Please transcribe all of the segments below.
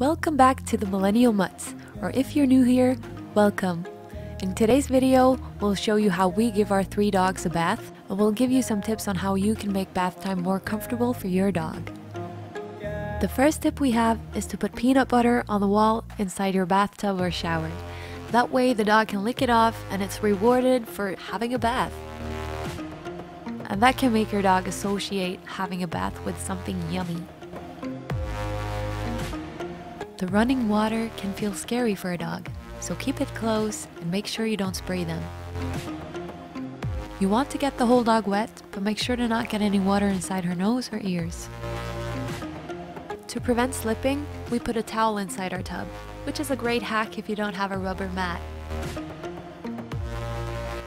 Welcome back to the Millennial Mutts, or if you're new here, welcome. In today's video, we'll show you how we give our three dogs a bath, and we'll give you some tips on how you can make bath time more comfortable for your dog. The first tip we have is to put peanut butter on the wall inside your bathtub or shower. That way the dog can lick it off and it's rewarded for having a bath. And that can make your dog associate having a bath with something yummy. The running water can feel scary for a dog, so keep it close and make sure you don't spray them. You want to get the whole dog wet, but make sure to not get any water inside her nose or ears. To prevent slipping, we put a towel inside our tub, which is a great hack if you don't have a rubber mat.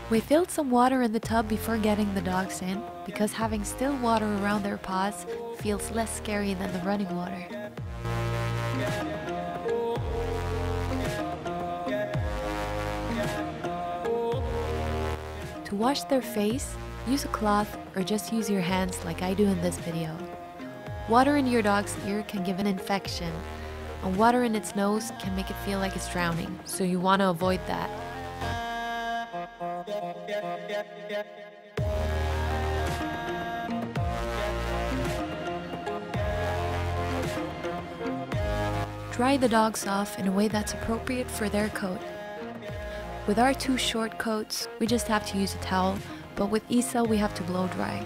We filled some water in the tub before getting the dogs in, because having still water around their paws feels less scary than the running water. To wash their face, use a cloth or just use your hands like I do in this video. Water in your dog's ear can give an infection, and water in its nose can make it feel like it's drowning, so you want to avoid that. Dry the dogs off in a way that's appropriate for their coat. With our two short coats, we just have to use a towel, but with Isa we have to blow dry.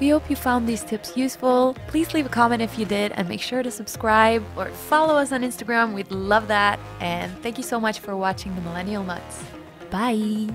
We hope you found these tips useful. Please leave a comment if you did and make sure to subscribe or follow us on Instagram. We'd love that. And thank you so much for watching the Millennial Mutts. Bye!